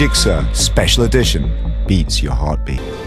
Jigsaw Special Edition beats your heartbeat.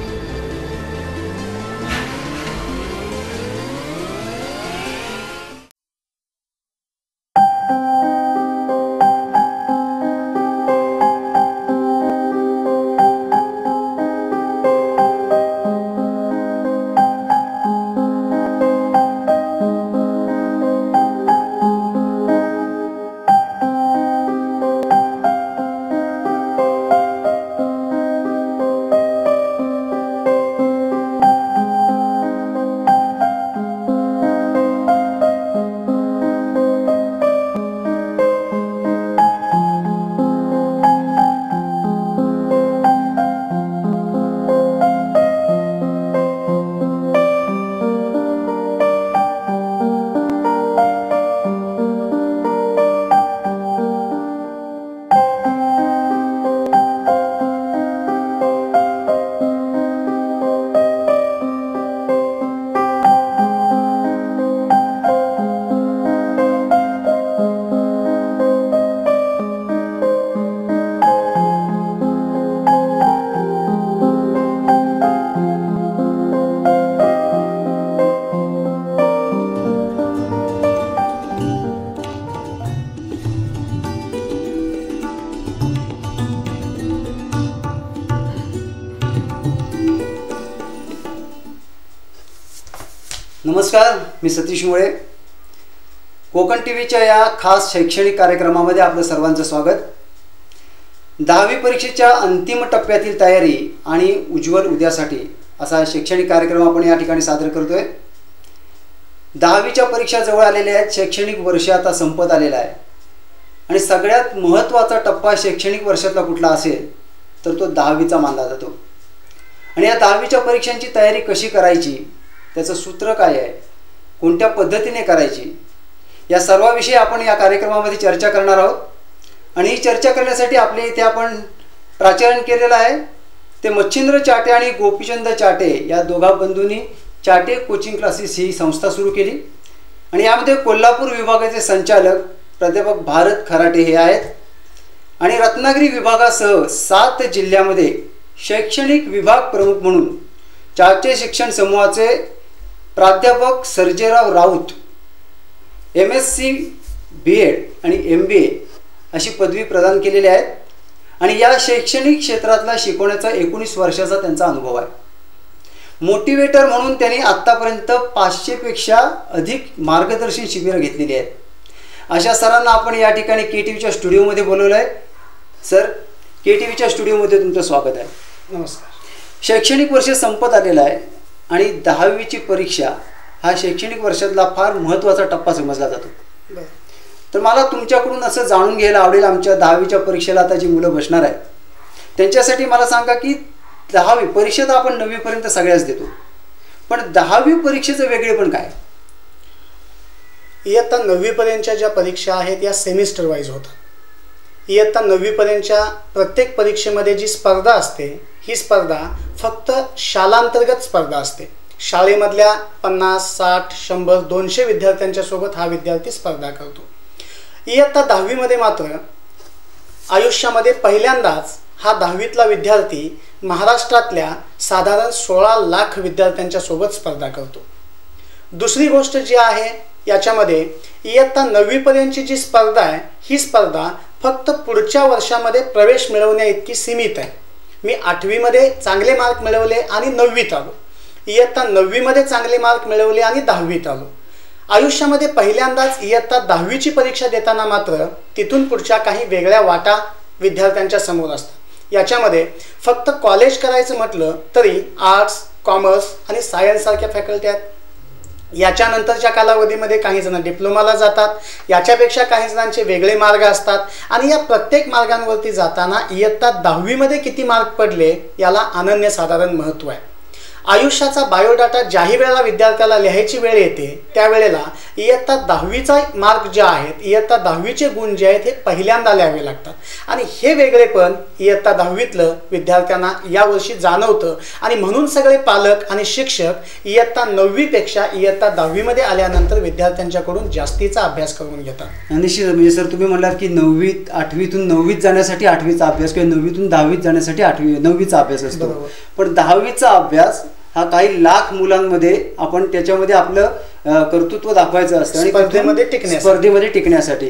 नमस्कार मी सतीश मुळे. Konkan T व्हीच्या या खास शैक्षणिक कार्यक्रमामध्ये आपलं सर्वांचं स्वागत. दहावी परीक्षेच्या अंतिम टप्प्यातील तयारी आणि उज्ज्वल उद्यासाठी असा शैक्षणिक कार्यक्रम आपण या ठिकाणी सादर करतोय. दहावीच्या परीक्षा जवळ आलेल्या आहेत शैक्षणिक वर्ष आता संपत आलेलं आहे. आणि सगळ्यात महत्त्वाचा टप्पा शैक्षणिक वर्षातला कुठला असेल तर तो दहावीचा मानला जातो. आणि या दहावीच्या परीक्षांची तयारी कशी करायची त्याचं सूत्र काय आहे? कोणत्या पद्धतीने करायची? या सर्वाविषयी आपण या कार्यक्रमामध्ये चर्चा करणार आहोत. आणि ही चर्चा करण्यासाठी आपल्या इथे आपण प्राचारण केलेलं आहे. ते मच्छिंद्र चाटे आणि गोपीचंद चाटे या दोघा बंधूंनी चाटे कोचिंग क्लासेस ही संस्था सुरू केली. आणि यामध्ये कोल्हापूर विभागाचे संचालक प्राध्यापक भारत खराटे हे आहेत. आणि रत्नागिरी विभागासह सात जिल्ह्यामध्ये शैक्षणिक विभाग प्रमुख म्हणून चाटे शिक्षण समूहाचे प्राध्यापक Sarjerao Raut M S C B Ed आणि एम बी ए अशी पदवी प्रदान केलेली आहे आणि या शैक्षणिक क्षेत्रातला शिकवण्याचा एकोणीस वर्षाचा त्यांचा अनुभव आहे. मोटिवेटर म्हणून त्यांनी आत्तापर्यंत पाचशेपेक्षा अधिक मार्गदर्शन शिबिरं घेतलेली आहेत. अशा सरांना आपण या ठिकाणी के टी व्हीच्या स्टुडिओमध्ये बोलवलं आहे. सर के टी व्हीच्या स्टुडिओमध्ये तुमचं स्वागत आहे. नमस्कार. शैक्षणिक वर्ष संपत आलेलं आहे. आणि दहावीची परीक्षा हा शैक्षणिक वर्षातला फार महत्त्वाचा टप्पा समजला जातो. तर मला तुमच्याकडून असं जाणून घ्यायला आवडेल आमच्या दहावीच्या परीक्षेला आता जी मुलं बसणार आहेत. त्यांच्यासाठी मला सांगा की दहावी परीक्षा तर आपण नववीपर्यंत सगळ्याच देतो. पण दहावी परीक्षेचं वेगळे पण काय? इयत्ता नववीपर्यंतच्या ज्या परीक्षा आहेत या सेमिस्टर वाईज होतात. इयत्ता नववीपर्यंतच्या प्रत्येक परीक्षेमध्ये जी स्पर्धा असते ही स्पर्धा फक्त शालांतर्गत स्पर्धा असते. शाळेमधल्या पन्नास साठ शंभर दोनशे विद्यार्थ्यांच्या सोबत हा विद्यार्थी स्पर्धा करतो. इयत्ता दहावीमध्ये मात्र आयुष्यामध्ये पहिल्यांदाच हा दहावीतला विद्यार्थी महाराष्ट्रातल्या साधारण सोळा लाख विद्यार्थ्यांच्या सोबत स्पर्धा करतो. दुसरी गोष्ट जी आहे याच्यामध्ये इयत्ता नववीपर्यंतची जी स्पर्धा आहे ही स्पर्धा फक्त पुढच्या वर्षामध्ये प्रवेश मिळवण्या इतकी सीमित आहे. मी आठवीमध्ये चांगले मार्क मिळवले आणि नववीत आलो. इयत्ता नववीमध्ये चांगले मार्क मिळवले आणि दहावीत आलो. आयुष्यामध्ये पहिल्यांदाच इयत्ता दहावीची परीक्षा देताना मात्र तिथून पुढच्या काही वेगळ्या वाटा विद्यार्थ्यांच्या समोर असतात. याच्यामध्ये फक्त कॉलेज करायचं म्हटलं तरी आर्ट्स कॉमर्स आणि सायन्ससारख्या फॅकल्टी आहेत. याच्यानंतरच्या कालावधीमध्ये काही जण डिप्लोमाला जातात. याच्यापेक्षा काही जणांचे वेगळे मार्ग असतात. आणि या प्रत्येक मार्गांवरती जाताना इयत्ता दहावीमध्ये किती मार्क पडले याला अनन्यसाधारण महत्त्व आहे. आयुष्याचा बायोडाटा ज्याही वेळेला विद्यार्थ्याला लिहायची वेळ येते त्यावेळेला इयत्ता दहावीचा मार्क जे आहेत इयत्ता दहावीचे गुण जे आहेत हे पहिल्यांदा लिहावे लागतात. आणि हे वेगळेपण इयत्ता दहावीतलं विद्यार्थ्यांना यावर्षी जाणवतं. आणि म्हणून सगळे पालक आणि शिक्षक इयत्ता नववीपेक्षा इयत्ता दहावीमध्ये आल्यानंतर विद्यार्थ्यांच्याकडून जास्तीचा अभ्यास करून घेतात. निश्चित. म्हणजे सर तुम्ही म्हणलात की नववीत आठवीतून नववीत जाण्यासाठी आठवीचा अभ्यास किंवा नववीतून दहावीत जाण्यासाठी आठवी नववीचा अभ्यास असतो. पण दहावीचा अभ्यास हा काही लाख मुलांमध्ये आपण त्याच्यामध्ये आपलं कर्तृत्व दाखवायचं असतं आणि स्पर्धेमध्ये. स्पर्धेमध्ये टिकण्यासाठी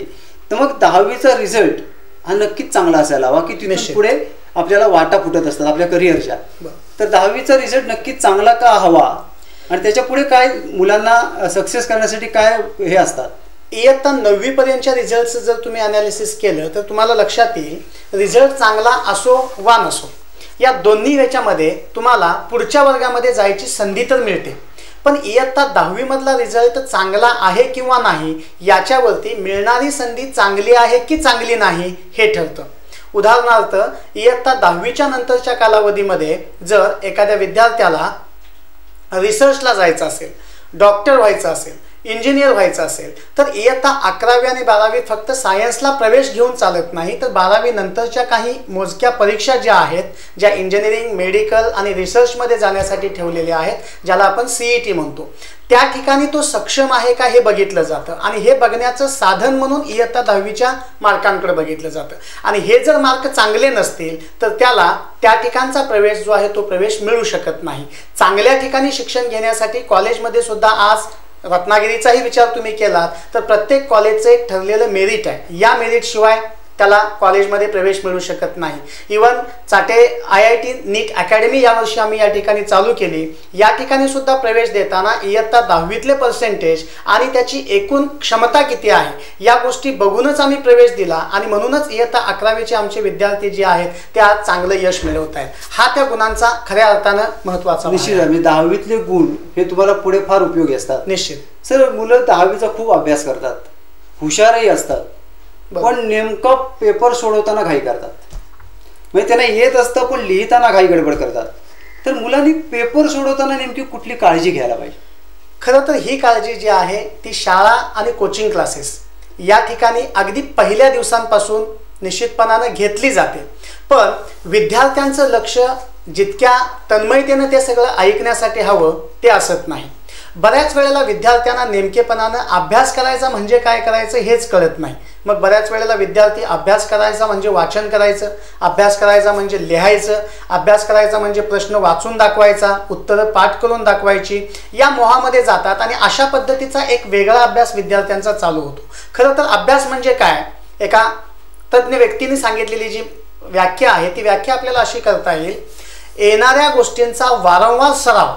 तर मग दहावीचा रिझल्ट हा नक्कीच चांगला असायला हवा की निश्चित. पुढे आपल्याला वाटा फुटत असतात आपल्या करिअरच्या. तर दहावीचा रिझल्ट नक्कीच चांगला का हवा आणि त्याच्या पुढे काय मुलांना सक्सेस करण्यासाठी काय हे असतात इयत्ता नववी पर्यंतच्या रिझल्टचं जर तुम्ही अनालिसिस केलं तर तुम्हाला लक्षात येईल रिझल्ट चांगला असो वा नसो या दोन्ही ह्याच्यामध्ये तुम्हाला पुढच्या वर्गामध्ये जायची संधी तर मिळते. पण इयत्ता दहावीमधला रिझल्ट चांगला आहे किंवा नाही याच्यावरती मिळणारी संधी चांगली आहे की चांगली नाही हे ठरतं. उदाहरणार्थ इयत्ता दहावीच्या नंतरच्या कालावधीमध्ये जर एखाद्या विद्यार्थ्याला रिसर्चला जायचं असेल डॉक्टर व्हायचं असेल इंजिनियर व्हायचं असेल तर इयत्ता अकरावी आणि बारावी फक्त सायन्सला प्रवेश घेऊन चालत नाही तर बारावी नंतरच्या काही मोजक्या परीक्षा ज्या आहेत ज्या इंजिनिअरिंग मेडिकल आणि रिसर्चमध्ये जाण्यासाठी ठेवलेल्या आहेत ज्याला आपण सीई टी म्हणतो. त्या ठिकाणी तो सक्षम आहे का हे बघितलं जातं. आणि हे बघण्याचं साधन म्हणून e इयत्ता दहावीच्या मार्कांकडे बघितलं जातं. आणि हे जर मार्क चांगले नसतील तर त्याला त्या ठिकाणचा प्रवेश जो आहे तो प्रवेश मिळू शकत नाही. चांगल्या ठिकाणी शिक्षण घेण्यासाठी कॉलेजमध्ये सुद्धा आज रत्नागिरीचाही विचार तुम्ही केलात तर प्रत्येक कॉलेजचं एक ठरलेलं मेरिट आहे. या मेरिटशिवाय त्याला कॉलेजमध्ये प्रवेश मिळू शकत नाही. Even Chate I I T NEET academy यावर्षी आम्ही या ठिकाणी चालू केली. या ठिकाणी सुद्धा प्रवेश देताना इयत्ता दहावीतले पर्सेंटेज आणि त्याची एकूण क्षमता किती आहे या गोष्टी बघूनच आम्ही प्रवेश दिला आणि म्हणूनच इयत्ता अकरावीचे आमचे विद्यार्थी जे आहेत ते आज चांगलं यश मिळवत आहेत. हा त्या गुणांचा खऱ्या अर्थानं महत्त्वाचा निश्चित आहे. दहावीतले गुण हे तुम्हाला पुढे फार उपयोगी असतात. निश्चित. सर मुलं दहावीचा खूप अभ्यास करतात. हुशारही असतात. पण नेमकं पेपर सोडवताना घाई करतात. म्हणजे त्यांना येत असतं पण लिहिताना घाई गडबड करतात. तर मुलांनी पेपर सोडवताना नेमकी कुठली काळजी घ्यायला पाहिजे? खरं तर ही काळजी जी आहे ती शाळा आणि कोचिंग क्लासेस या ठिकाणी अगदी पहिल्या दिवसांपासून निश्चितपणानं घेतली जाते. पण विद्यार्थ्यांचं लक्ष जितक्या तन्मयतेनं ते सगळं ऐकण्यासाठी हवं ते असत नाही. बऱ्याच वेळेला विद्यार्थ्यांना नेमकेपणानं अभ्यास करायचा म्हणजे काय करायचं हेच कळत नाही. मग बऱ्याच वेळेला विद्यार्थी अभ्यास करायचा म्हणजे वाचन करायचं अभ्यास करायचा म्हणजे लिहायचं अभ्यास करायचा म्हणजे प्रश्न वाचून दाखवायचा उत्तरं पाठ करून दाखवायची या मोहामध्ये जातात आणि अशा पद्धतीचा एक वेगळा अभ्यास विद्यार्थ्यांचा चालू होतो. खरं तर अभ्यास म्हणजे काय? एका तज्ज्ञ व्यक्तीने सांगितलेली जी व्याख्या आहे ती व्याख्या आपल्याला अशी करता येईल. येणाऱ्या गोष्टींचा वारंवार सराव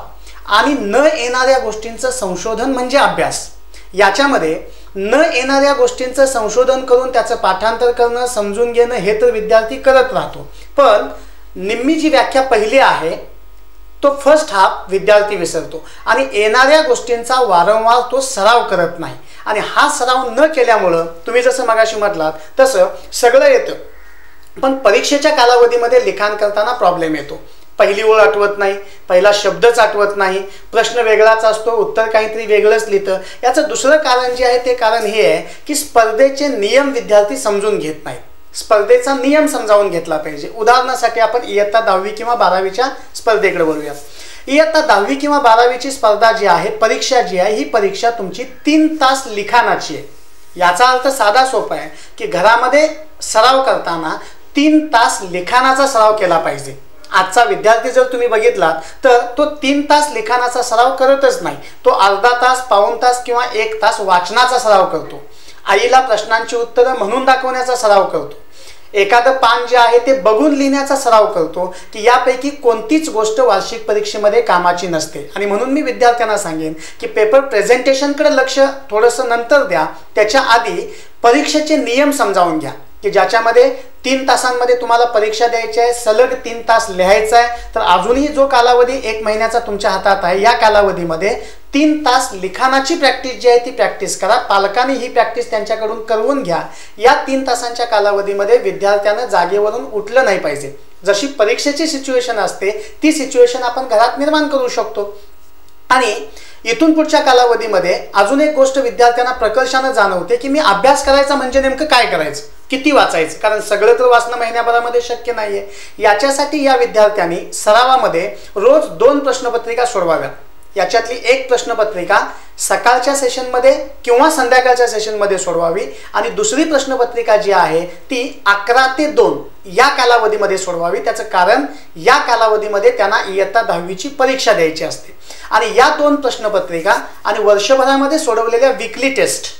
आणि न येणाऱ्या गोष्टींचं संशोधन म्हणजे अभ्यास. याच्यामध्ये न येणाऱ्या गोष्टींचं संशोधन करून त्याचं पाठांतर करणं समजून घेणं हे तर विद्यार्थी करत राहतो. पण निम्मी जी व्याख्या पहिली आहे तो फर्स्ट हाफ विद्यार्थी विसरतो. आणि येणाऱ्या गोष्टींचा वारंवार तो सराव करत नाही. आणि हा सराव न केल्यामुळं तुम्ही जसं मगाशी म्हटलात तसं सगळं येतं. पण परीक्षेच्या कालावधीमध्ये लिखाण करताना प्रॉब्लेम येतो. पहिली ओळ आठवत नाही पहिला शब्दच आठवत नाही प्रश्न वेगळाच असतो उत्तर काहीतरी वेगळंच लिहितं. याचं दुसरं कारण जे आहे ते कारण हे आहे की स्पर्धेचे नियम विद्यार्थी समजून घेत नाहीत. स्पर्धेचा नियम समजावून घेतला पाहिजे. उदाहरणासाठी आपण इयत्ता दहावी किंवा बारावीच्या स्पर्धेकडे बोलूया इयत्ता दहावी किंवा बारावीची स्पर्धा जी आहे परीक्षा जी आहे ही परीक्षा तुमची तीन तास लिखाणाची आहे. याचा अर्थ साधा सोपा आहे की घरामध्ये सराव करताना तीन तास लिखाणाचा सराव केला पाहिजे. आजचा विद्यार्थी जर तुम्ही बघितलात तर तो तीन तास लिखाणाचा सराव करतच नाही. तो अर्धा तास पाऊण तास किंवा एक तास वाचनाचा सराव करतो. आईला प्रश्नांची उत्तरं म्हणून दाखवण्याचा सराव करतो. एखादं पान जे आहे ते बघून लिहिण्याचा सराव करतो की यापैकी कोणतीच गोष्ट वार्षिक परीक्षेमध्ये कामाची नसते. आणि म्हणून मी विद्यार्थ्यांना सांगेन की पेपर प्रेझेंटेशनकडे लक्ष थोडंसं नंतर द्या. त्याच्या आधी परीक्षेचे नियम समजावून घ्या. की ज्याच्यामध्ये तीन तासांमध्ये तुम्हाला परीक्षा द्यायची आहे सलग तीन तास लिहायचा आहे. तर अजूनही जो कालावधी एक महिन्याचा तुमच्या हातात आहे या कालावधीमध्ये तीन तास लिखाणाची प्रॅक्टिस जी आहे ती प्रॅक्टिस करा. पालकांनी ही प्रॅक्टिस त्यांच्याकडून करवून घ्या. या तीन तासांच्या कालावधीमध्ये विद्यार्थ्यानं जागेवरून उठलं नाही पाहिजे. जशी परीक्षेची सिच्युएशन असते ती सिच्युएशन आपण घरात निर्माण करू शकतो. आणि इथून पुढच्या कालावधीमध्ये अजून एक गोष्ट विद्यार्थ्यांना प्रकर्षानं जाणवते की मी अभ्यास करायचा म्हणजे नेमकं काय करायचं? किती वाचायचं? कारण सगळं तर वाचणं महिन्याभरामध्ये शक्य नाहीये. याच्यासाठी या विद्यार्थ्यांनी सरावामध्ये रोज दोन प्रश्नपत्रिका सोडवाव्यात. याच्यातली एक प्रश्नपत्रिका सकाळच्या सेशनमध्ये किंवा संध्याकाळच्या सेशनमध्ये सोडवावी आणि दुसरी प्रश्नपत्रिका जी आहे ती अकरा ते दोन या कालावधीमध्ये सोडवावी. त्याचं कारण या कालावधीमध्ये त्यांना इयत्ता दहावीची परीक्षा द्यायची असते. आणि या दोन प्रश्नपत्रिका आणि वर्षभरामध्ये सोडवलेल्या विकली टेस्ट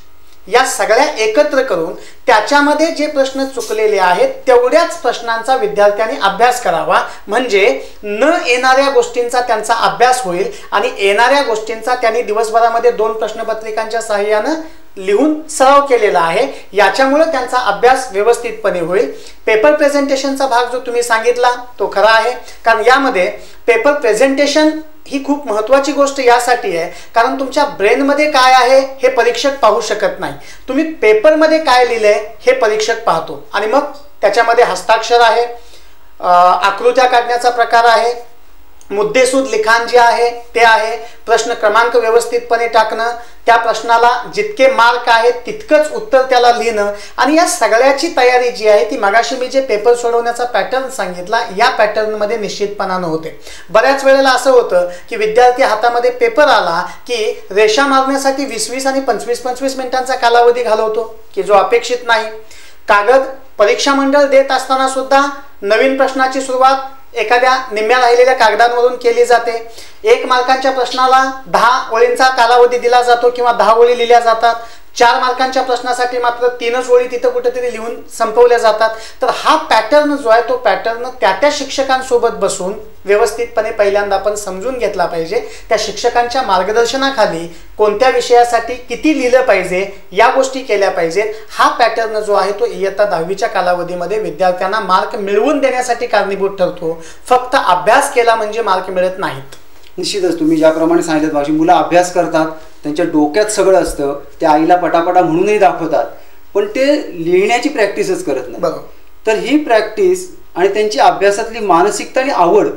या सगळ्या एकत्र करून त्याच्यामध्ये जे प्रश्न चुकलेले आहेत तेवढ्याच प्रश्नांचा विद्यार्थ्यांनी अभ्यास करावा. म्हणजे न येणाऱ्या गोष्टींचा त्यांचा अभ्यास होईल आणि येणाऱ्या गोष्टींचा त्यांनी दिवसभरामध्ये दोन प्रश्नपत्रिकांच्या सहाय्यानं लिहून सराव केलेला आहे. याच्यामुळे त्यांचा अभ्यास व्यवस्थितपणे होईल. पेपर प्रेझेंटेशनचा भाग जो तुम्ही सांगितला तो खरा आहे. कारण यामध्ये पेपर प्रेझेंटेशन ही खूप महत्त्वाची गोष्ट यासाठी आहे. कारण तुमच्या ब्रेनमध्ये काय आहे हे परीक्षक पाहू शकत नाही. तुम्ही पेपरमध्ये काय लिहिलं आहे हे परीक्षक पाहतो. आणि मग त्याच्यामध्ये हस्ताक्षर आहे. आकृत्या काढण्याचा प्रकार आहे. मुद्देसूद लिखाण जे आहे ते आहे. प्रश्न क्रमांक व्यवस्थितपणे टाकणं. त्या प्रश्नाला जितके मार्क आहेत तितकंच उत्तर त्याला लिहिणं. आणि या सगळ्याची तयारी जी आहे ती मगाशी मी जे पेपर सोडवण्याचा पॅटर्न सांगितला या पॅटर्नमध्ये निश्चितपणानं होते. बऱ्याच वेळेला असं होतं की विद्यार्थी हातामध्ये पेपर आला की रेषा मारण्यासाठी वीस वीस आणि पंचवीस पंचवीस मिनिटांचा कालावधी घालवतो की जो अपेक्षित नाही. कागद परीक्षा मंडळ देत असताना सुद्धा नवीन प्रश्नाची सुरुवात एखाद्या निम्म्या राहिलेल्या कागदांवरून केली जाते. एक मार्कांच्या प्रश्नाला दहा ओळींचा कालावधी दिला जातो किंवा दहा ओळी लिहिल्या जातात. चार मार्कांच्या प्रश्नासाठी मात्र तीनच ओळी तिथं कुठेतरी लिहून संपवल्या जातात. तर हा पॅटर्न जो आहे तो पॅटर्न त्या त्या शिक्षकांसोबत बसून व्यवस्थितपणे पहिल्यांदा आपण समजून घेतला पाहिजे. त्या शिक्षकांच्या मार्गदर्शनाखाली कोणत्या विषयासाठी किती लिहिलं पाहिजे या गोष्टी केल्या पाहिजेत. हा पॅटर्न जो आहे तो इयत्ता दहावीच्या कालावधीमध्ये विद्यार्थ्यांना मार्क मिळवून देण्यासाठी कारणीभूत ठरतो. फक्त अभ्यास केला म्हणजे मार्क मिळत नाहीत. निश्चितच तुम्ही ज्याप्रमाणे सांगितलं माझी मुलं अभ्यास करतात त्यांच्या डोक्यात सगळं असतं ते आईला पटापटा म्हणूनही दाखवतात पण ते लिहिण्याची प्रॅक्टिसच करत नाही. तर ही प्रॅक्टिस आणि त्यांची अभ्यासातली मानसिकता आणि आवड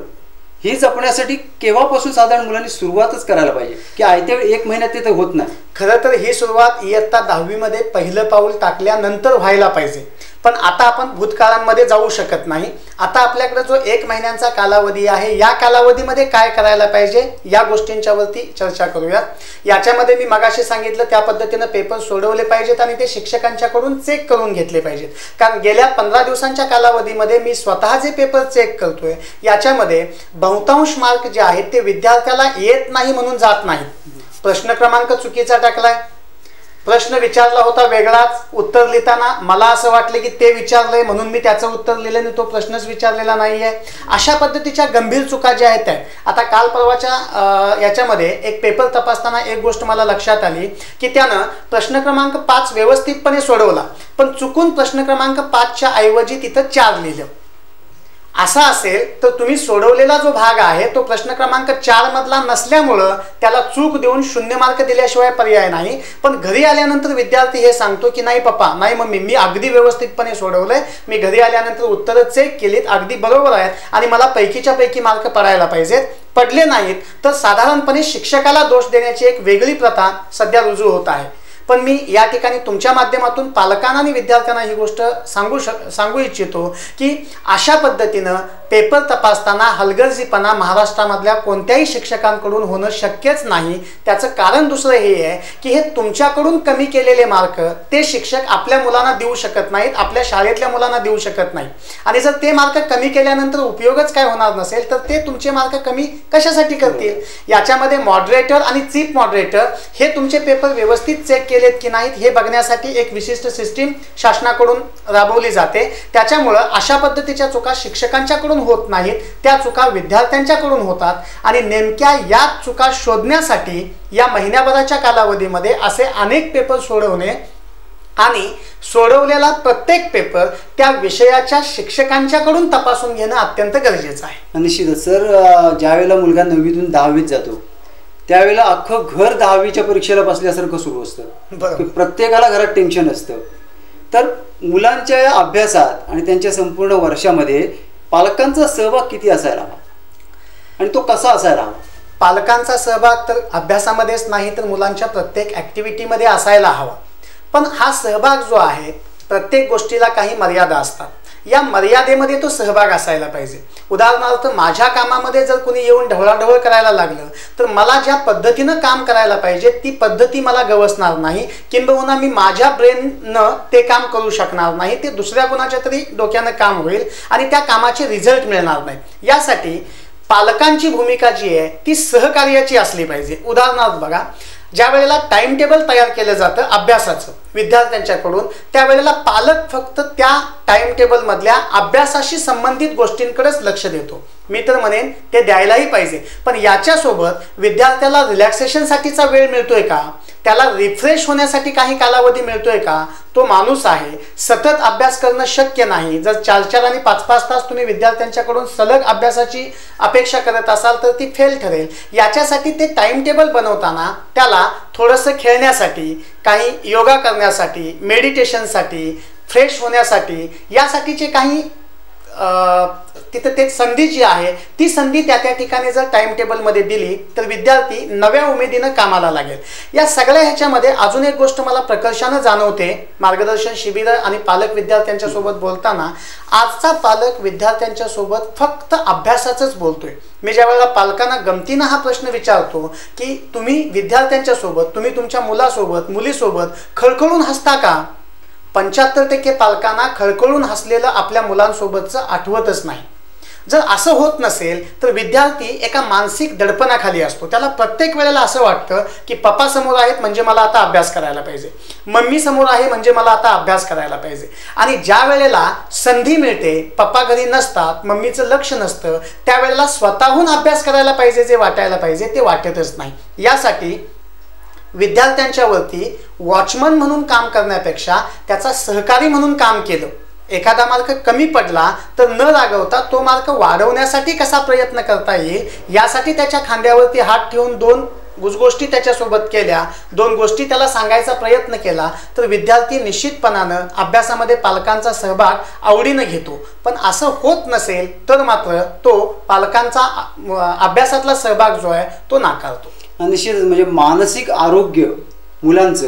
ही जपण्यासाठी केव्हापासून साधारण मुलांनी सुरुवातच करायला पाहिजे? की आयत्या वेळी एक महिन्यात ते तर होत नाही. खरं तर ही सुरुवात इयत्ता दहावीमध्ये पहिलं पाऊल टाकल्यानंतर व्हायला पाहिजे. पण आता आपण भूतकाळांमध्ये जाऊ शकत नाही. आता आपल्याकडे जो एक महिन्यांचा कालावधी आहे या कालावधीमध्ये काय करायला पाहिजे? या गोष्टींच्यावरती चर्चा करूयात याच्यामध्ये मी मगाशी सांगितलं त्या पद्धतीनं पेपर सोडवले पाहिजेत आणि ते शिक्षकांच्याकडून चेक करून घेतले पाहिजेत. कारण गेल्या पंधरा दिवसांच्या कालावधीमध्ये मी स्वतः जे पेपर चेक करतोय याच्यामध्ये बहुतांश मार्क जे आहेत ते विद्यार्थ्याला येत नाही म्हणून जात नाहीत. प्रश्न क्रमांक चुकीचा टाकलाय. प्रश्न विचारला होता वेगळाच. उत्तर लिहिताना मला असं वाटलं की ते विचारलंय म्हणून मी त्याचं उत्तर लिहिलं आणि तो प्रश्नच विचारलेला नाही आहे अशा पद्धतीच्या गंभीर चुका ज्या आहेत त्या आता काल परवाच्या याच्यामध्ये एक पेपर तपासताना एक गोष्ट मला लक्षात आली की त्यानं प्रश्न क्रमांक पाच व्यवस्थितपणे सोडवला. पण चुकून प्रश्न क्रमांक पाचच्या ऐवजी तिथं चार लिहिलं. असा असेल तर तुम्ही सोडवलेला जो भाग आहे तो प्रश्न क्रमांक चार मधला नसल्यामुळं त्याला चूक देऊन शून्य मार्क दिल्याशिवाय पर्याय नाही. पण घरी आल्यानंतर विद्यार्थी हे सांगतो की नाही पप्पा नाही मम्मी मी अगदी व्यवस्थितपणे सोडवलंय. मी घरी आल्यानंतर उत्तरं चेक केलीत अगदी बरोबर आहेत आणि मला पैकीच्या पैकी मार्क पडायला पाहिजेत. पडले नाहीत तर साधारणपणे शिक्षकाला दोष देण्याची एक वेगळी प्रथा सध्या रुजू होत आहे. पण मी या ठिकाणी तुमच्या माध्यमातून पालकांना आणि विद्यार्थ्यांना ही गोष्ट सांगू शक सांगू इच्छितो की अशा पद्धतीनं पेपर तपासताना हलगर्जीपणा महाराष्ट्रामधल्या कोणत्याही शिक्षकांकडून होणं शक्यच नाही. त्याचं कारण दुसरं हे आहे की हे तुमच्याकडून कमी केलेले मार्क ते शिक्षक आपल्या मुलांना देऊ शकत नाहीत आपल्या शाळेतल्या मुलांना देऊ शकत नाही आणि जर ते मार्क कमी केल्यानंतर उपयोगच काय होणार नसेल तर ते तुमचे मार्क कमी कशासाठी करतील? याच्यामध्ये मॉडरेटर आणि चीफ मॉडरेटर हे तुमचे पेपर व्यवस्थित चेक केले गेलेत की नाहीत हे बघण्यासाठी एक विशिष्ट सिस्टीम शासनाकडून राबवली जाते. त्याच्यामुळं अशा पद्धतीच्या चुका शिक्षकांच्याकडून होत नाहीत त्या चुका विद्यार्थ्यांच्याकडून होतात आणि नेमक्या या चुका शोधण्यासाठी या महिन्याभराच्या कालावधीमध्ये असे अनेक पेपर सोडवणे आणि सोडवलेला प्रत्येक पेपर त्या विषयाच्या शिक्षकांच्याकडून तपासून घेणं अत्यंत गरजेचं आहे. निश्चितच. सर ज्यावेळेला मुलगा नववीतून दहावीत जातो त्यावेळेला अख्खं घर दहावीच्या परीक्षेला बसल्यासारखं सुरू असतं. प्रत्येकाला घरात टेन्शन असतं. तर मुलांच्या अभ्यासात आणि त्यांच्या संपूर्ण वर्षामध्ये पालकांचा सहभाग किती असायला हवा? आणि तो कसा असायला हवा? पालकांचा सहभाग तर अभ्यासामध्येच नाही तर मुलांच्या प्रत्येक ॲक्टिव्हिटीमध्ये असायला हवा. पण हा सहभाग जो आहे प्रत्येक गोष्टीला काही मर्यादा असतात. या मर्यादेमध्ये तो सहभाग असायला पाहिजे. उदाहरणार्थ माझ्या कामामध्ये जर कुणी येऊन ढवळाढवळ करायला लागलं तर मला ज्या पद्धतीनं काम करायला पाहिजे ती पद्धती मला गवसणार नाही. किंबहुना मी माझ्या ब्रेननं ते काम करू शकणार नाही ते दुसऱ्या कोणाच्या तरी डोक्यानं काम होईल आणि त्या कामाचे रिझल्ट मिळणार नाही. यासाठी पालकांची भूमिका जी आहे ती सहकार्याची असली पाहिजे. उदाहरणार्थ बघा ज्या वेळेला टाइम टेबल तयार केलं जातं अभ्यासाचं विद्यार्थ्यांच्याकडून त्यावेळेला पालक फक्त त्या टाइम टेबलमधल्या अभ्यासाशी संबंधित गोष्टींकडेच लक्ष देतो. मी तर म्हणेन ते द्यायलाही पाहिजे. पण याच्यासोबत विद्यार्थ्याला रिलॅक्सेशनसाठीचा वेळ मिळतोय का? त्याला रिफ्रेश होण्यासाठी काही कालावधी मिळतोय का? तो माणूस आहे. सतत अभ्यास करणं शक्य नाही. जर चार चार आणि पाच पाच तास तुम्ही विद्यार्थ्यांच्याकडून सलग अभ्यासाची अपेक्षा करत असाल तर ती फेल ठरेल. याच्यासाठी ते टाईमटेबल बनवताना त्याला थोडंसं खेळण्यासाठी काही योगा करण्यासाठी मेडिटेशनसाठी फ्रेश होण्यासाठी यासाठीचे काही तिथं ते संधी जी आहे ती संधी त्या त्या ठिकाणी जर टाइम टेबलमध्ये दिली तर विद्यार्थी नव्या उमेदीनं कामाला लागेल. या सगळ्या ह्याच्यामध्ये अजून एक गोष्ट मला प्रकर्षानं जाणवते मार्गदर्शन शिबिर आणि पालक विद्यार्थ्यांच्या सोबत बोलताना आजचा पालक विद्यार्थ्यांच्या सोबत फक्त अभ्यासाचंच बोलतोय. मी ज्या वेळेला पालकांना गमतीनं हा प्रश्न विचारतो की तुम्ही विद्यार्थ्यांच्या सोबत तुम्ही तुमच्या मुलासोबत मुलीसोबत खळखळून हसता का? पंच्याहत्तर टक्के पालकांना खळखळून हसलेलं आपल्या मुलांसोबतचं आठवतच नाही. जर असं होत नसेल तर विद्यार्थी एका मानसिक दडपणाखाली असतो. त्याला प्रत्येक वेळेला असं वाटतं की पप्पा समोर आहेत म्हणजे मला आता अभ्यास करायला पाहिजे. मम्मी समोर आहे म्हणजे मला आता अभ्यास करायला पाहिजे. आणि ज्या वेळेला संधी मिळते पप्पा घरी नसतात मम्मीचं लक्ष नसतं त्यावेळेला स्वतःहून अभ्यास करायला पाहिजे जे वाटायला पाहिजे ते वाटतच नाही. यासाठी विद्यार्थ्यांच्यावरती वॉचमन म्हणून काम करण्यापेक्षा त्याचा सहकारी म्हणून काम केलं. एखादा मार्क कमी पडला तर न रागवता तो मार्क वाढवण्यासाठी कसा प्रयत्न करता येईल यासाठी त्याच्या खांद्यावरती हात ठेवून दोन गोष्टी त्याच्यासोबत केल्या. दोन गोष्टी त्याला सांगायचा प्रयत्न केला तर विद्यार्थी निश्चितपणानं अभ्यासामध्ये पालकांचा सहभाग आवडीनं घेतो. पण असं होत नसेल तर मात्र तो पालकांचा अभ्यासातला सहभाग जो आहे तो नाकारतो. निश्चित म्हणजे मानसिक आरोग्य मुलांचं.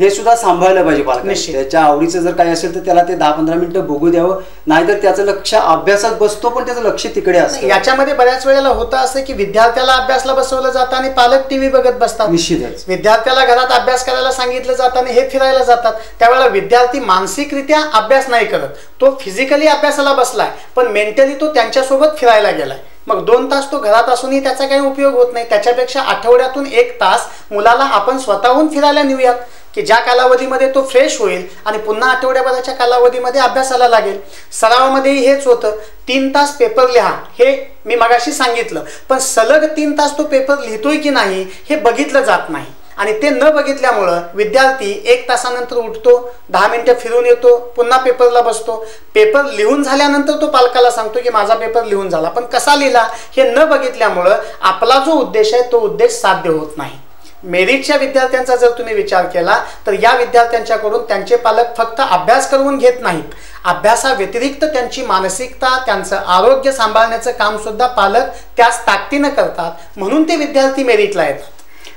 हे सुद्धा सांभाळलं पाहिजे पालकांनी. निश्चित. त्याच्या आवडीचं जर काही असेल तर त्याला ते दहा पंधरा मिनिटं बघू द्यावं. नाहीतर त्याचं लक्ष अभ्यासात बसतो पण त्याचं लक्ष तिकडे असतं. याच्यामध्ये बऱ्याच वेळेला होतं असं की विद्यार्थ्याला अभ्यासला बसवलं जातं आणि पालक टीव्ही बघत बसतात. निश्चितच. विद्यार्थ्याला घरात अभ्यास करायला सांगितलं जातं आणि हे फिरायला जातात. त्यावेळेला विद्यार्थी मानसिकरित्या अभ्यास नाही करत. तो फिजिकली अभ्यासाला बसलाय पण मेंटली तो त्यांच्यासोबत फिरायला गेलाय. मग दोन तास तो घरात असूनही त्याचा काही उपयोग होत नाही. त्याच्यापेक्षा आठवड्यातून एक तास मुलाला आपण स्वतःहून फिरायला नेऊयात की ज्या कालावधीमध्ये तो फ्रेश होईल आणि पुन्हा आठवड्याभराच्या कालावधीमध्ये अभ्यासाला लागेल. सरावामध्येही हेच होतं. तीन तास पेपर लिहा. हे मी मगाशी सांगितलं. पण सलग तीन तास तो पेपर लिहितोय की नाही हे बघितलं जात नाही. आणि ते न बघितल्यामुळं विद्यार्थी एक तासानंतर उठतो दहा मिनटं फिरून येतो पुन्हा पेपरला बसतो. पेपर लिहून झाल्यानंतर तो पालकाला सांगतो की माझा पेपर लिहून झाला. पण कसा लिहिला हे न बघितल्यामुळं आपला जो उद्देश आहे तो उद्देश साध्य होत नाही. मेरिटच्या विद्यार्थ्यांचा जर तुम्ही विचार केला तर या विद्यार्थ्यांच्याकडून त्यांचे पालक फक्त अभ्यास करून घेत नाहीत. अभ्यासाव्यतिरिक्त त्यांची मानसिकता त्यांचं आरोग्य सांभाळण्याचं काम सुद्धा पालक त्याच ताकदीनं करतात. म्हणून ते विद्यार्थी मेरिटला येतात.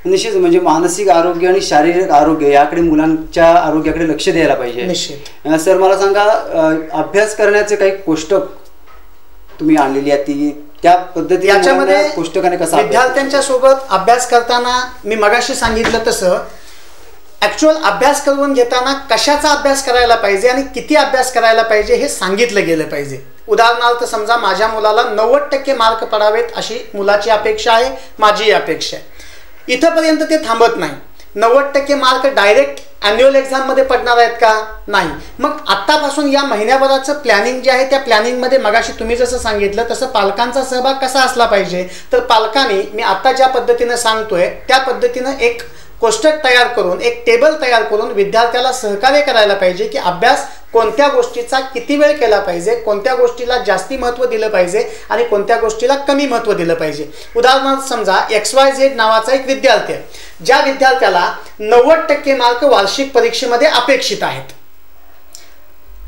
निश्चित म्हणजे मानसिक आरोग्य आणि शारीरिक आरोग्य याकडे मुलांच्या आरोग्याकडे लक्ष द्यायला पाहिजे. निश्चित. सर मला सांगा अभ्यास करण्याचे काही कोष्टक तुम्ही आणलेली आहेत ती त्या पद्धतीने याच्यामध्ये कोष्टकाने कसा विद्यार्थ्यांच्या सोबत अभ्यास करताना मी मगाशी सांगितलं तसं ऍक्च्युअल अभ्यास करून घेताना कशाचा अभ्यास करायला पाहिजे आणि किती अभ्यास करायला पाहिजे हे सांगितलं गेलं पाहिजे. उदाहरणार्थ समजा माझ्या मुलाला नव्वद टक्के मार्क पडावेत अशी मुलाची अपेक्षा आहे माझी अपेक्षा आहे. इथंपर्यंत ते थांबत नाही. नव्वद टक्के मार्क डायरेक्ट ॲन्युअल एक्झाममध्ये पडणार आहेत का? नाही. मग आत्तापासून या महिन्याभराचं प्लॅनिंग जे आहे त्या प्लॅनिंगमध्ये मगाशी तुम्ही जसं सांगितलं तसं पालकांचा सहभाग कसा असला पाहिजे? तर पालकांनी मी आत्ता ज्या पद्धतीनं सांगतोय त्या पद्धतीनं एक कोष्टक तयार करून एक टेबल तयार करून विद्यार्थ्याला सहकार्य करायला पाहिजे की अभ्यास कोणत्या गोष्टीचा किती वेळ केला पाहिजे कोणत्या गोष्टीला जास्ती महत्त्व दिलं पाहिजे आणि कोणत्या गोष्टीला कमी महत्त्व दिलं पाहिजे. उदाहरणार्थ समजा एक्स वाय झेड नावाचा एक विद्यार्थी आहे. ज्या विद्यार्थ्याला नव्वद टक्के मार्क वार्षिक परीक्षेमध्ये अपेक्षित आहेत.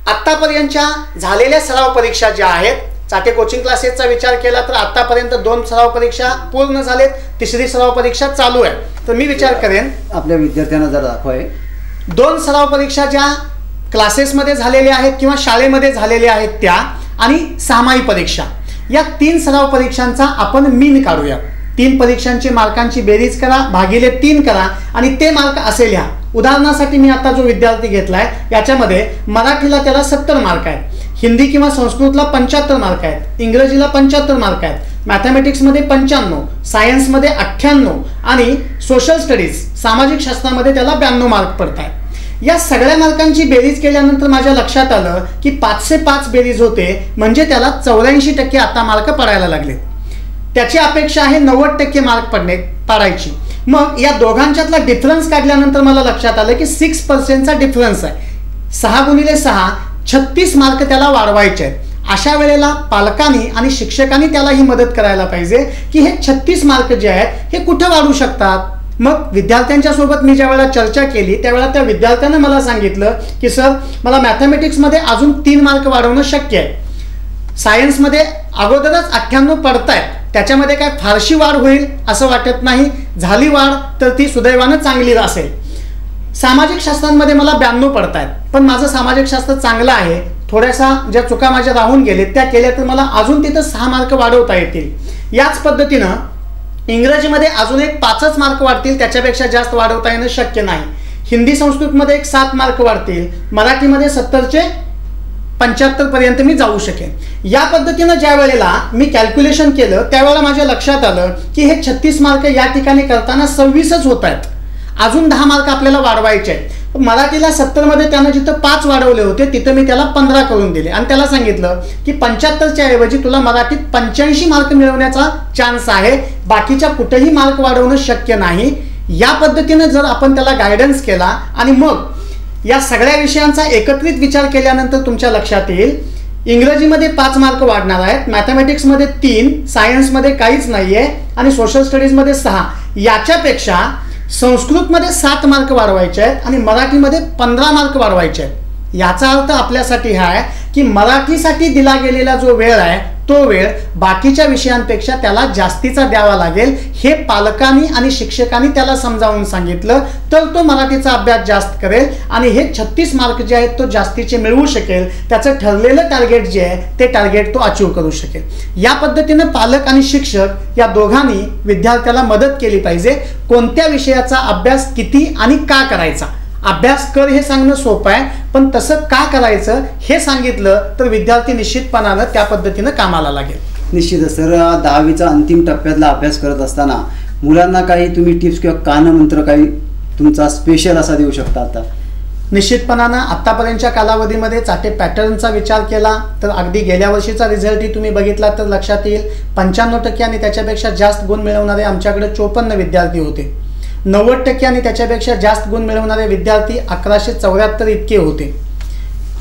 आत्तापर्यंतच्या झालेल्या सराव परीक्षा ज्या आहेत चाटे कोचिंग क्लासेसचा विचार केला तर आतापर्यंत दोन सराव परीक्षा पूर्ण झालेत तिसरी सराव परीक्षा चालू आहे. तर मी विचार करेन आपल्या विद्यार्थ्यांना जरा दाखवाय दोन सराव परीक्षा ज्या क्लासेसमध्ये झालेल्या आहेत किंवा शाळेमध्ये झालेल्या आहेत त्या आणि सामायिक परीक्षा. या तीन सराव परीक्षांचा आपण मीन काढूया. तीन परीक्षांची मार्कांची बेरीज करा भागिले तीन करा आणि ते मार्क असे लिहा. उदाहरणासाठी मी आता जो विद्यार्थी घेतलाय याच्यामध्ये मराठीला त्याला सत्तर मार्क आहेत. हिंदी किंवा संस्कृतला पंच्याहत्तर मार्क आहेत. इंग्रजीला पंच्याहत्तर मार्क आहेत. मॅथमॅटिक्समध्ये पंच्याण्णव सायन्समध्ये अठ्ठ्याण्णव आणि सोशल स्टडीज सामाजिक शास्त्रामध्ये त्याला ब्याण्णव मार्क पडत आहेत या सगळ्या मार्कांची बेरीज केल्यानंतर माझ्या लक्षात आलं की पाचशे पाच बेरीज होते म्हणजे त्याला चौऱ्याऐंशी टक्के आता मार्क पडायला लागले त्याची अपेक्षा आहे नव्वद टक्के मार्क पडणे पाडायची. मग या दोघांच्यातला डिफरन्स काढल्यानंतर मला लक्षात आलं की सिक्स पर्सेंटचा डिफरन्स आहे. सहा गुणिले सहा छत्तीस मार्क त्याला वाढवायचे आहेत. अशा वेळेला पालकांनी आणि शिक्षकांनी त्याला ही मदत करायला पाहिजे की हे छत्तीस मार्क जे आहेत हे कुठं वाढू शकतात? मग विद्यार्थ्यांच्या सोबत मी ज्या वेळेला चर्चा केली त्यावेळेला त्या विद्यार्थ्यानं मला सांगितलं की सर मला मॅथमॅटिक्समध्ये अजून तीन मार्क वाढवणं शक्य आहे. सायन्समध्ये अगोदरच अठ्ठ्याण्णव पडतायत. त्याच्यामध्ये काय फारशी वाढ होईल असं वाटत नाही. झाली वाढ तर ती सुदैवानं चांगली असेल. सामाजिक शास्त्रांमध्ये मला ब्याण्णव पडत आहेत पण माझं सामाजिक शास्त्र चांगलं आहे. थोड्याशा ज्या चुका माझ्या राहून गेले त्या केल्या तर मला अजून तिथं सहा मार्क वाढवता येतील. याच पद्धतीनं इंग्रजीमध्ये अजून एक पाचच मार्क वाढतील त्याच्यापेक्षा जास्त वाढवता येणं शक्य नाही. हिंदी संस्कृतमध्ये एक सात मार्क वाढतील मराठीमध्ये सत्तरचे पंच्याहत्तर पर्यंत मी जाऊ शकेन. या पद्धतीनं ज्या वेळेला मी कॅल्क्युलेशन केलं त्यावेळेला माझ्या लक्षात आलं की हे छत्तीस मार्क या ठिकाणी करताना सव्वीसच होत आहेत. अजून दहा मार्क आपल्याला वाढवायचे आहेत. मराठीला सत्तरमध्ये त्यानं जिथं पाच वाढवले होते तिथं मी त्याला पंधरा करून दिले. आणि त्याला सांगितलं की पंच्याहत्तरच्या ऐवजी तुला मराठीत पंच्याऐंशी मार्क मिळवण्याचा चान्स आहे. बाकीच्या कुठेही मार्क वाढवणं शक्य नाही. या पद्धतीनं जर आपण त्याला गायडन्स केला आणि मग या सगळ्या विषयांचा एकत्रित विचार केल्यानंतर तुमच्या लक्षात येईल. इंग्रजीमध्ये पाच मार्क वाढणार आहेत. मॅथमॅटिक्समध्ये तीन सायन्समध्ये काहीच नाही आहे आणि सोशल स्टडीजमध्ये सहा. याच्यापेक्षा संस्कृतमध्ये सात मार्क वाढवायचे आहेत आणि मराठीमध्ये पंधरा मार्क वाढवायचे आहेत. याचा अर्थ आपल्यासाठी हा आहे की मराठीसाठी दिला गेलेला जो वेळ आहे तो वेळ बाकीच्या विषयांपेक्षा त्याला जास्तीचा द्यावा लागेल. हे पालकांनी आणि शिक्षकांनी त्याला समजावून सांगितलं. तर तो मराठीचा अभ्यास जास्त करेल आणि हे छत्तीस मार्क जे आहेत तो जास्तीचे मिळवू शकेल. त्याचं ठरलेलं टार्गेट जे आहे ते टार्गेट तो अचीव करू शकेल. या पद्धतीनं पालक आणि शिक्षक या दोघांनी विद्यार्थ्याला मदत केली पाहिजे. कोणत्या विषयाचा अभ्यास किती आणि का करायचा? अभ्यास कर हे सांगणं सोपं आहे पण तसं का करायचं हे सांगितलं तर विद्यार्थी निश्चितपणानं त्या पद्धतीनं कामाला लागेल. निश्चितच सर. दहावीचा अंतिम टप्प्यातला अभ्यास करत असताना मुलांना काही तुम्ही टिप्स किंवा कानमंत्र काही तुमचा स्पेशल असा देऊ शकता आता? निश्चितपणानं आत्तापर्यंतच्या कालावधीमध्ये चाटे पॅटर्नचा विचार केला तर अगदी गेल्या वर्षीचा रिझल्टही तुम्ही बघितला तर लक्षात येईल पंच्याण्णव टक्के आणि त्याच्यापेक्षा जास्त गुण मिळवणारे आमच्याकडे चोपन्न विद्यार्थी होते. नव्वद टक्के आणि त्याच्यापेक्षा जास्त गुण मिळवणारे विद्यार्थी अकराशे चौऱ्याहत्तर इतके होते.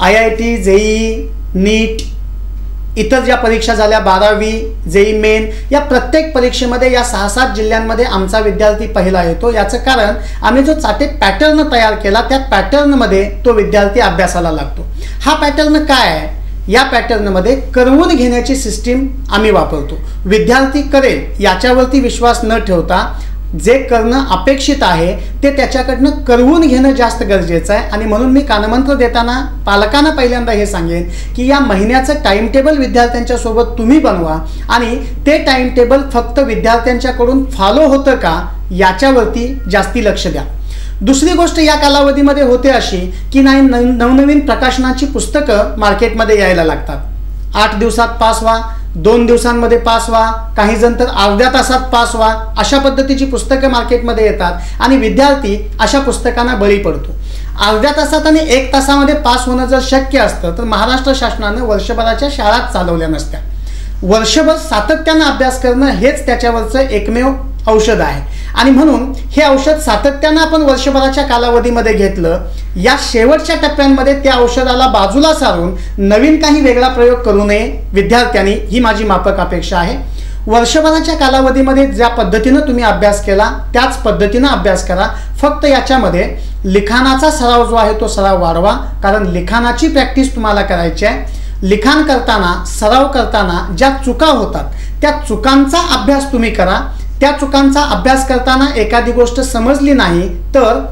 I I T JEE NEET इतर ज्या परीक्षा झाल्या बारावी जेई मेन या प्रत्येक परीक्षेमध्ये या सहा सात जिल्ह्यांमध्ये आमचा विद्यार्थी पहिला येतो. याचं कारण आम्ही जो चाटे पॅटर्न तयार केला त्या पॅटर्नमध्ये तो विद्यार्थी अभ्यासाला लागतो. हा पॅटर्न काय आहे? या पॅटर्नमध्ये करवून घेण्याची सिस्टीम आम्ही वापरतो. विद्यार्थी करेल याच्यावरती विश्वास न ठेवता जे करणं अपेक्षित आहे ते त्याच्याकडनं करवून घेणं जास्त गरजेचं आहे. आणि म्हणून मी कानमंत्र देताना पालकांना पहिल्यांदा हे सांगेन की या महिन्याचं टाईम टेबल विद्यार्थ्यांच्या सोबत तुम्ही बनवा. आणि ते टाइम टेबल फक्त विद्यार्थ्यांच्याकडून फॉलो होतं का याच्यावरती जास्ती लक्ष द्या. दुसरी गोष्ट या कालावधीमध्ये होते अशी की नाही नवनवीन प्रकाशनाची पुस्तकं मार्केटमध्ये यायला लागतात. आठ दिवसात पास व्हा दोन दिवसांमध्ये पास व्हा काही जण तर अर्ध्या तासात पास व्हा अशा पद्धतीची पुस्तकं मार्केटमध्ये येतात आणि विद्यार्थी अशा पुस्तकांना बळी पडतो. अर्ध्या तासात आणि एक तासामध्ये पास होणं जर शक्य असतं तर महाराष्ट्र शासनानं वर्षभराच्या शाळाच चालवल्या नसत्या. वर्षभर सातत्यानं अभ्यास करणं हेच त्याच्यावरचं एकमेव औषध आहे. आणि म्हणून हे औषध सातत्यानं आपण वर्षभराच्या कालावधीमध्ये घेतलं या शेवटच्या टप्प्यांमध्ये त्या औषधाला बाजूला सारून नवीन काही वेगळा प्रयोग करू नये विद्यार्थ्यांनी ही माझी मापक अपेक्षा आहे. वर्षभराच्या कालावधीमध्ये ज्या पद्धतीनं तुम्ही अभ्यास केला त्याच पद्धतीनं अभ्यास करा. फक्त याच्यामध्ये लिखाणाचा सराव जो आहे तो सराव वाढवा कारण लिखाणाची प्रॅक्टिस तुम्हाला करायची आहे. लिखाण करताना सराव करताना ज्या चुका होतात त्या चुकांचा अभ्यास तुम्ही करा. त्या चुकांचा अभ्यास करताना एखादी गोष्ट समजली नाही तर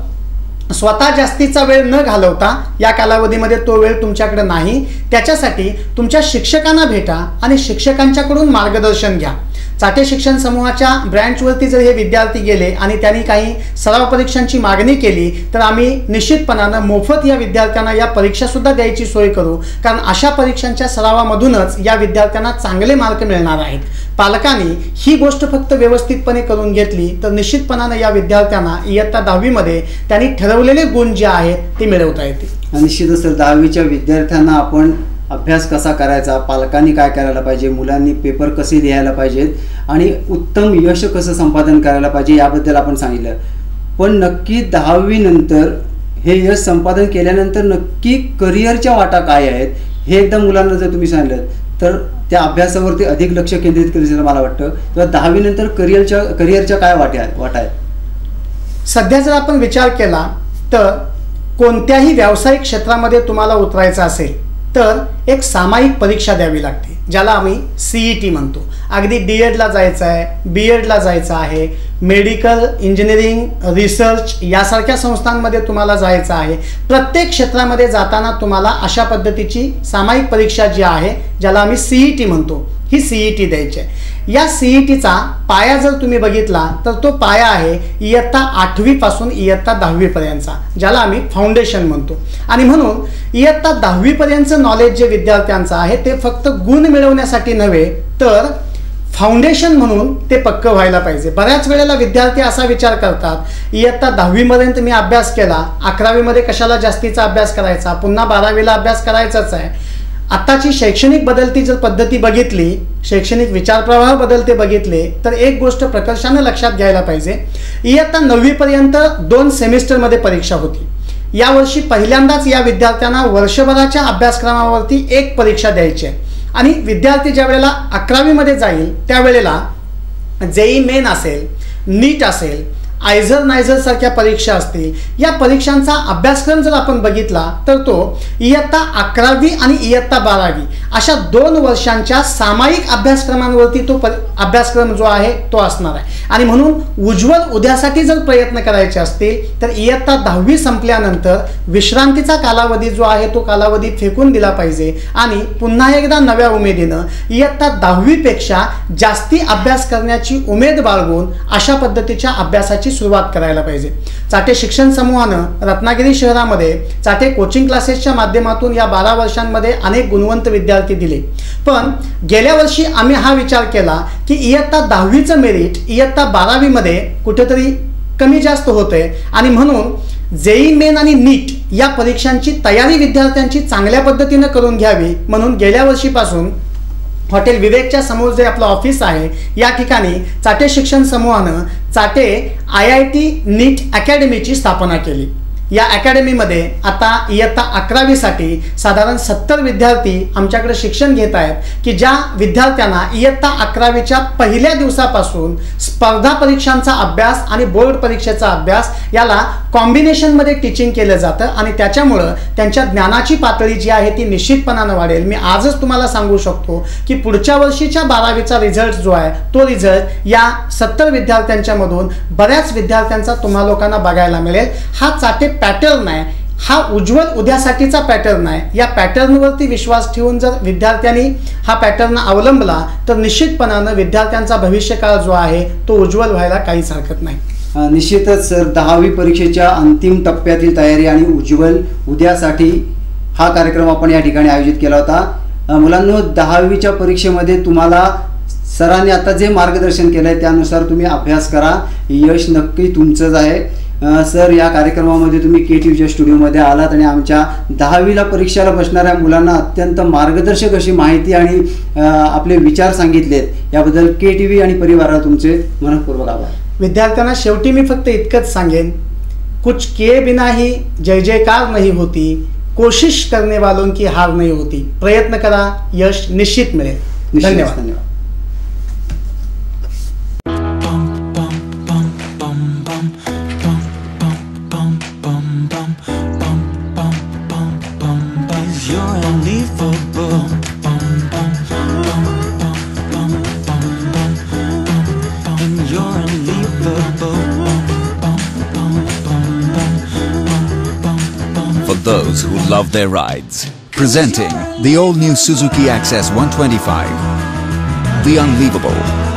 स्वतः जास्तीचा वेळ न घालवता या कालावधीमध्ये तो वेळ तुमच्याकडे नाही. त्याच्यासाठी तुमच्या शिक्षकांना भेटा आणि शिक्षकांच्याकडून मार्गदर्शन घ्या. चाटे शिक्षण समूहाच्या ब्रँचवरती जर हे विद्यार्थी गेले आणि त्यांनी काही सराव परीक्षांची मागणी केली तर आम्ही निश्चितपणानं मोफत या विद्यार्थ्यांना या परीक्षासुद्धा द्यायची सोय करू. कारण अशा परीक्षांच्या सरावामधूनच या विद्यार्थ्यांना चांगले मार्क मिळणार आहेत. पालकांनी ही गोष्ट फक्त व्यवस्थितपणे करून घेतली तर निश्चितपणानं या विद्यार्थ्यांना इयत्ता दहावीमध्ये त्यांनी ठरवलेले गुण जे आहेत ते मिळवता येतील. निश्चितच सर दहावीच्या विद्यार्थ्यांना आपण अभ्यास कसा करायचा पालकांनी काय करायला पाहिजे मुलांनी पेपर कसे लिहायला पाहिजेत आणि उत्तम यश कसं संपादन करायला पाहिजे याबद्दल आपण सांगितलं. पण नक्की दहावीनंतर हे यश संपादन केल्यानंतर नक्की करिअरच्या वाटा काय आहेत हे एकदा मुलांना जर तुम्ही सांगितलं तर त्या अभ्यासावरती अधिक लक्ष केंद्रित करेल मला वाटतं. किंवा दहावीनंतर करिअरच्या करिअरच्या काय वाट्या वाटा आहेत? सध्या जर आपण विचार केला तर कोणत्याही व्यावसायिक क्षेत्रामध्ये तुम्हाला उतरायचं असेल तर एक सामायिक परीक्षा द्यावी लागते ज्याला आम्ही सीई टी म्हणतो. अगदी डी एडला जायचं आहे बी एडला जायचं आहे मेडिकल इंजिनिअरिंग रिसर्च यासारख्या संस्थांमध्ये तुम्हाला जायचं आहे. प्रत्येक क्षेत्रामध्ये जाताना तुम्हाला अशा पद्धतीची सामायिक परीक्षा जी आहे ज्याला आम्ही सीई टी म्हणतो ही सीई टी द्यायची आहे. या सीई टीचा पाया जर तुम्ही बघितला तर तो पाया आहे इयत्ता आठवीपासून इयत्ता दहावीपर्यंतचा ज्याला आम्ही फाउंडेशन म्हणतो. आणि म्हणून इयत्ता दहावीपर्यंतचं नॉलेज जे विद्यार्थ्यांचं आहे ते फक्त गुण मिळवण्यासाठी नव्हे तर फाउंडेशन म्हणून ते पक्क व्हायला पाहिजे. बऱ्याच वेळेला विद्यार्थी असा विचार करतात इयत्ता दहावीपर्यंत मी अभ्यास केला अकरावीमध्ये कशाला जास्तीचा अभ्यास करायचा? पुन्हा बारावीला अभ्यास करायचाच आहे. आत्ताची शैक्षणिक बदलती जर पद्धती बघितली शैक्षणिक विचारप्रवाह बदलते बघितले तर एक गोष्ट प्रकर्षानं लक्षात घ्यायला पाहिजे. इयत्ता नववीपर्यंत दोन सेमिस्टरमध्ये परीक्षा होती. यावर्षी पहिल्यांदाच या विद्यार्थ्यांना वर्षभराच्या अभ्यासक्रमावरती एक परीक्षा द्यायची आहे. आणि विद्यार्थी ज्या वेळेला अकरावीमध्ये जाईल त्यावेळेला जेई मेन असेल नीट असेल आयझर नायझर सारख्या परीक्षा असतील या परीक्षांचा अभ्यासक्रम जर आपण बघितला तर तो इयत्ता अकरावी आणि इयत्ता बारावी अशा दोन वर्षांच्या सामायिक अभ्यासक्रमांवरती तो अभ्यासक्रम जो आहे तो असणार आहे. आणि म्हणून उज्ज्वल उद्यासाठी जर प्रयत्न करायचे असतील तर इयत्ता दहावी संपल्यानंतर विश्रांतीचा कालावधी जो आहे तो कालावधी फेकून दिला पाहिजे. आणि पुन्हा एकदा नव्या उमेदीनं इयत्ता दहावीपेक्षा जास्ती अभ्यास करण्याची उमेद बाळगून अशा पद्धतीच्या अभ्यासाची सुरुवात करायला पाहिजे. चाटे शिक्षण समूहानं रत्नागिरी शहरामध्ये चाटे कोचिंग क्लासेसच्या माध्यमातून या बारा वर्षांमध्ये अनेक गुणवंत विद्यार्थी दिले. पण गेल्या वर्षी आम्ही हा विचार केला की इयत्ता दहावीचं मेरिट इयत्ता बारावीमध्ये कुठेतरी कमी जास्त होतंय आणि म्हणून जेई मेन आणि नीट या परीक्षांची तयारी विद्यार्थ्यांची चांगल्या पद्धतीनं करून घ्यावी म्हणून गेल्या वर्षीपासून हॉटेल विवेकच्या समोर जे आपलं ऑफिस आहे या ठिकाणी चाटे शिक्षण समूहानं Chate I I T NEET अकॅडमीची स्थापना केली. या अकॅडमीमध्ये आता इयत्ता अकरावीसाठी साधारण सत्तर विद्यार्थी आमच्याकडे शिक्षण घेत आहेत की ज्या विद्यार्थ्यांना इयत्ता अकरावीच्या पहिल्या दिवसापासून स्पर्धा परीक्षांचा अभ्यास आणि बोर्ड परीक्षेचा अभ्यास याला कॉम्बिनेशनमध्ये टीचिंग केलं जातं आणि त्याच्यामुळं त्यांच्या ज्ञानाची पातळी जी आहे ती निश्चितपणानं वाढेल. मी आजच तुम्हाला सांगू शकतो की पुढच्या वर्षीच्या बारावीचा रिझल्ट जो आहे तो रिझल्ट या सत्तर विद्यार्थ्यांच्यामधून बऱ्याच विद्यार्थ्यांचा तुम्हा लोकांना बघायला मिळेल. हा चाटे पॅटर्न आहे हा उज्ज्वल उद्यासाठीचा पॅटर्न आहे या पॅटर्नवरती विश्वास ठेवून जर विद्यार्थ्यांनी हा पॅटर्न अवलंबला तर निश्चितपणानं विद्यार्थ्यांचा भविष्यकाळ जो आहे तो उज्ज्वल व्हायला काहीच हरकत नाही. निश्चितच सर दहावी परीक्षेच्या अंतिम टप्प्यातील तयारी आणि उज्ज्वल उद्यासाठी हा कार्यक्रम आपण या ठिकाणी आयोजित केला होता. मुलांनो दहावीच्या परीक्षेमध्ये तुम्हाला सरांनी आता जे मार्गदर्शन केलं आहे त्यानुसार तुम्ही अभ्यास करा. यश नक्की तुमचंच आहे. सर या कार्यक्रमामध्ये तुम्ही के टी व्हीच्या स्टुडिओमध्ये आलात आणि आमच्या दहावीला परीक्षेला बसणाऱ्या मुलांना अत्यंत मार्गदर्शक अशी माहिती आणि आपले विचार सांगितलेत. याबद्दल के टी व्ही आणि परिवाराला तुमचे मनपूर्वक आभार. विद्यार्थ्यांना शेवटी मी फक्त इतकंच सांगेन कुछ किए बिना ही जय जयकार नाही होती कोशिश करने वालों की हार नाही होती. प्रयत्न करा यश निश्चित मिळेल धन्यवाद. धन्यवाद. love their rides. Presenting the all-new Suzuki Access 125. The Unleavable.